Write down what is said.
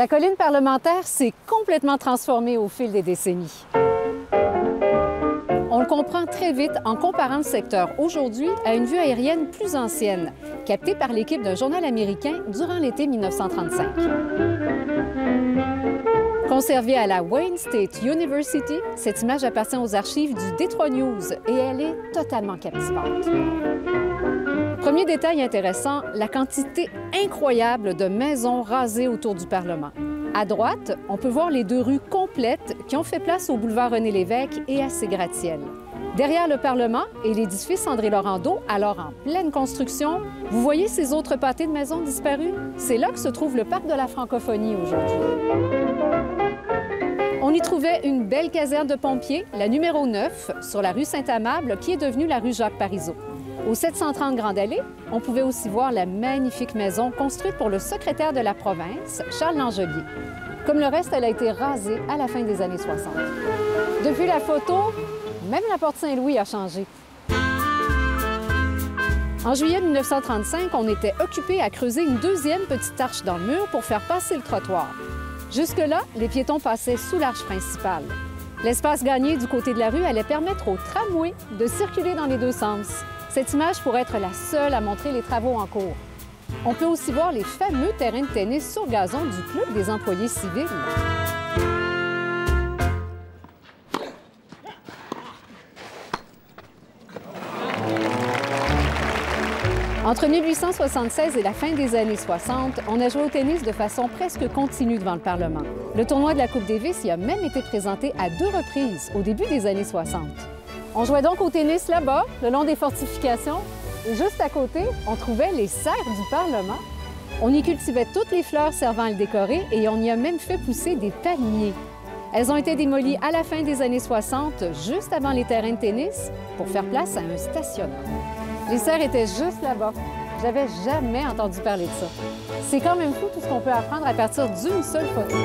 La colline parlementaire s'est complètement transformée au fil des décennies. On le comprend très vite en comparant le secteur aujourd'hui à une vue aérienne plus ancienne, captée par l'équipe d'un journal américain durant l'été 1935. Conservée à la Wayne State University, cette image appartient aux archives du Detroit News et elle est totalement captivante. Premier détail intéressant, la quantité incroyable de maisons rasées autour du Parlement. À droite, on peut voir les deux rues complètes qui ont fait place au boulevard René-Lévesque et à ses gratte-ciels. Derrière le Parlement et l'édifice André Laurando, alors en pleine construction, vous voyez ces autres pâtés de maisons disparues? C'est là que se trouve le parc de la francophonie aujourd'hui. On y trouvait une belle caserne de pompiers, la numéro 9, sur la rue Saint-Amable, qui est devenue la rue Jacques-Parizeau. Au 730 Grande Allée, on pouvait aussi voir la magnifique maison construite pour le secrétaire de la province, Charles Langelier. Comme le reste, elle a été rasée à la fin des années 60. Depuis la photo, même la porte Saint-Louis a changé. En juillet 1935, on était occupé à creuser une deuxième petite arche dans le mur pour faire passer le trottoir. Jusque-là, les piétons passaient sous l'arche principale. L'espace gagné du côté de la rue allait permettre aux tramways de circuler dans les deux sens. Cette image pourrait être la seule à montrer les travaux en cours. On peut aussi voir les fameux terrains de tennis sur gazon du Club des employés civils. Entre 1876 et la fin des années 60, on a joué au tennis de façon presque continue devant le Parlement. Le tournoi de la Coupe Davis y a même été présenté à deux reprises au début des années 60. On jouait donc au tennis là-bas, le long des fortifications, et juste à côté, on trouvait les serres du Parlement. On y cultivait toutes les fleurs servant à le décorer et on y a même fait pousser des palmiers. Elles ont été démolies à la fin des années 60, juste avant les terrains de tennis, pour faire place à un stationnement. Les serres étaient juste là-bas. J'avais jamais entendu parler de ça. C'est quand même fou tout ce qu'on peut apprendre à partir d'une seule photo.